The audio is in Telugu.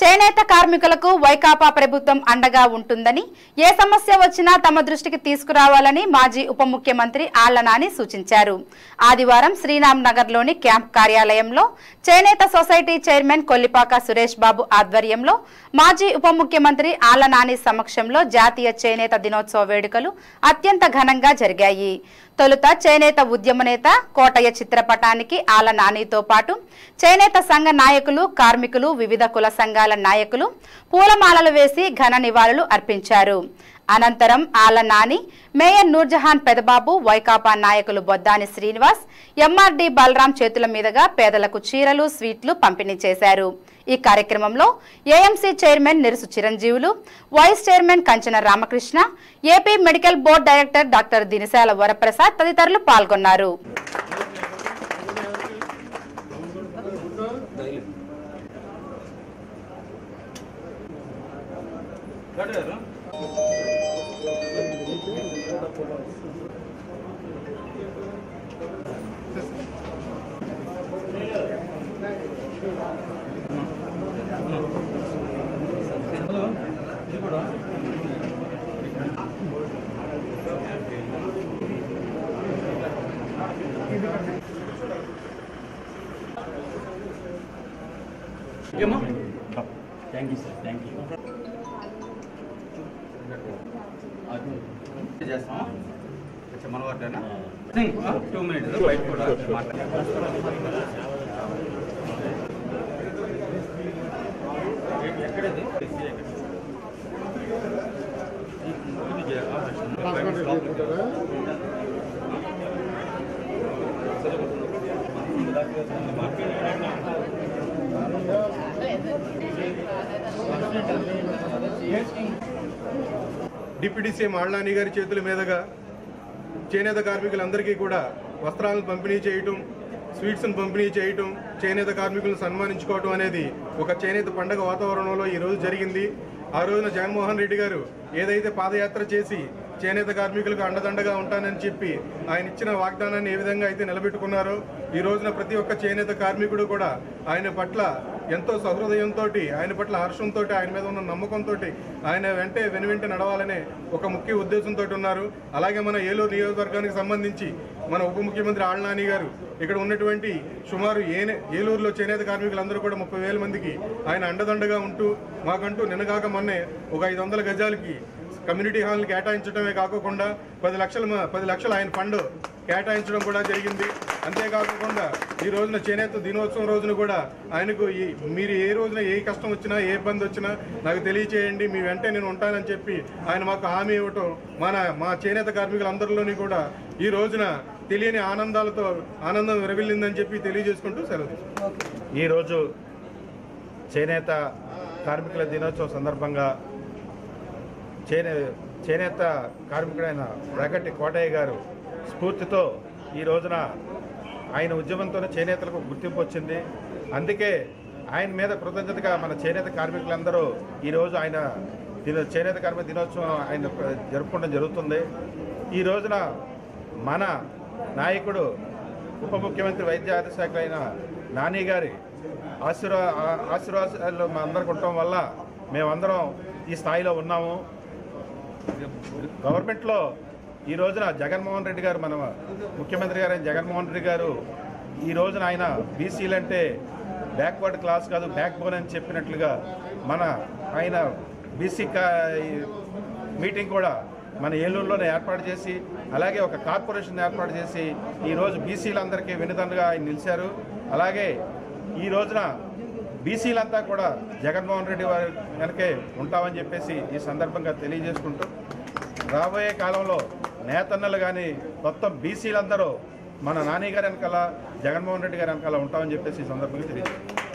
చేనేత కార్మికులకు వైకాపా ప్రభుత్వం అండగా ఉంటుందని ఏ సమస్య వచ్చినా తమ దృష్టికి తీసుకురావాలని మాజీ ఉప ముఖ్యమంత్రి ఆళ్ళనాని సూచించారు. ఆదివారం శ్రీరామ్ నగర్లోని క్యాంప్ కార్యాలయంలో చేనేత సొసైటీ చైర్మన్ కొల్లిపాక సురేష్ బాబు ఆధ్వర్యంలో మాజీ ఉప ముఖ్యమంత్రి ఆళ్ళనాని సమక్షంలో జాతీయ చేనేత దినోత్సవ వేడుకలు అత్యంత ఘనంగా జరిగాయి. తొలుత చేనేత ఉద్యమ నేత కోటయ్య చిత్రపటానికి ఆల నానితో పాటు చేనేత సంఘ నాయకులు కార్మికులు వివిధ కుల సంఘాల నాయకులు పూలమాలలు వేసి ఘన నివాళులు అర్పించారు. అనంతరం ఆల నాని మేయర్ నూర్జహాన్ పెదబాబు వైకాపా నాయకులు బొద్దాని శ్రీనివాస్ ఎంఆర్డి బలరాం చేతుల మీదుగా పేదలకు చీరలు స్వీట్లు పంపిణీ చేశారు. ఈ కార్యక్రమంలో AMC chairman Nirusu Chiranjeevulu vice chairman Kanchana Ramakrishna AP medical board director doctor Dinisala Varaprasad తదితరులు పాల్గొన్నారు. ఏమో thank you sir thank you చేస్తాం మనవాటేనా టూ మినిట్స్. బయట కూడా ఎక్కడది? డిప్యూటీ సీఎం ఆళ్ళాని గారి చేతుల మీదుగా చేనేత కార్మికులందరికీ కూడా వస్త్రాలను పంపిణీ చేయటం స్వీట్స్ను పంపిణీ చేయటం చేనేత కార్మికులను సన్మానించుకోవటం అనేది ఒక చేనేత పండగ వాతావరణంలో ఈ రోజు జరిగింది. ఆ రోజున జగన్మోహన్ రెడ్డి గారు ఏదైతే పాదయాత్ర చేసి చేనేత కార్మికులకు అండదండగా ఉంటానని చెప్పి ఆయన ఇచ్చిన వాగ్దానాన్ని ఏ విధంగా అయితే నిలబెట్టుకున్నారో ఈ రోజున ప్రతి ఒక్క చేనేత కార్మికుడు కూడా ఆయన పట్ల ఎంతో సహృదయంతో ఆయన పట్ల హర్షంతో ఆయన మీద ఉన్న నమ్మకంతో ఆయన వెంటే వెనువెంట నడవాలనే ఒక ముఖ్య ఉద్దేశంతో ఉన్నారు. అలాగే మన ఏలూరు నియోజకవర్గానికి సంబంధించి మన ఉప ముఖ్యమంత్రి ఆళ్నాని గారు ఇక్కడ ఉన్నటువంటి సుమారు ఏనే ఏలూరులో చేనేత కార్మికులందరూ కూడా ముప్పై వేల మందికి ఆయన అండదండగా ఉంటూ మాకంటూ నిన్నగాక మొన్నే ఒక ఐదు వందల గజాలకి కమ్యూనిటీ హాల్ని కేటాయించడమే కాకుండా పది లక్షల మ- పది లక్షలు ఆయన ఫండ్ కేటాయించడం కూడా జరిగింది. అంతేకాకుండా ఈ రోజున చేనేత దినోత్సవం రోజున కూడా ఆయనకు ఈ మీరు ఏ రోజున ఏ కష్టం వచ్చినా ఏ ఇబ్బంది వచ్చినా నాకు తెలియచేయండి మీ వెంటే నేను ఉంటానని చెప్పి ఆయన మాకు హామీ ఇవ్వటం మన మా చేనేత కార్మికులందరిలోని కూడా ఈ రోజున తెలియని ఆనందాలతో ఆనందం విరవిల్లిందని చెప్పి తెలియజేసుకుంటూ సెలవు ఈరోజు చేనేత కార్మికుల దినోత్సవం సందర్భంగా చేనే చేనేత కార్మికుడైన ప్రగటి కోటయ్య గారు స్ఫూర్తితో ఈ రోజున ఆయన ఉద్యమంతోనే చేనేతలకు గుర్తింపు వచ్చింది. అందుకే ఆయన మీద కృతజ్ఞతగా మన చేనేత కార్మికులందరూ ఈరోజు ఆయన దిన చేనేత కార్మిక దినోత్సవం ఆయన జరుపుకోవడం జరుగుతుంది. ఈ రోజున మన నాయకుడు ఉప ముఖ్యమంత్రి వైద్య ఆరోగ్య శాఖ అయిన నాని గారి ఆశీర్వా ఆశీర్వాదాలు మా అందరికి ఉండటం వల్ల మేమందరం ఈ స్థాయిలో ఉన్నాము. గవర్నమెంట్లో ఈ రోజున జగన్మోహన్ రెడ్డి గారు మన ముఖ్యమంత్రి గారు జగన్మోహన్ రెడ్డి గారు ఈ రోజున ఆయన బీసీలు అంటే బ్యాక్వర్డ్ క్లాస్ కాదు బ్యాక్ బోన్ అని చెప్పినట్లుగా మన ఆయన బీసీ మీటింగ్ కూడా మన ఏలూరులోనే ఏర్పాటు చేసి అలాగే ఒక కార్పొరేషన్ ఏర్పాటు చేసి ఈరోజు బీసీలందరికీ వెనుదండగా ఆయన నిలిచారు. అలాగే ఈ రోజున బీసీలంతా కూడా జగన్మోహన్ రెడ్డి వారి వెనకే ఉంటామని చెప్పేసి ఈ సందర్భంగా తెలియజేసుకుంటూ రాబోయే కాలంలో నేతన్నలు కానీ మొత్తం బీసీలందరూ మన నాని గారి వెనకాల జగన్మోహన్ రెడ్డి గారి వెనకాల ఉంటామని చెప్పేసి ఈ సందర్భంగా తెలియజేస్తాం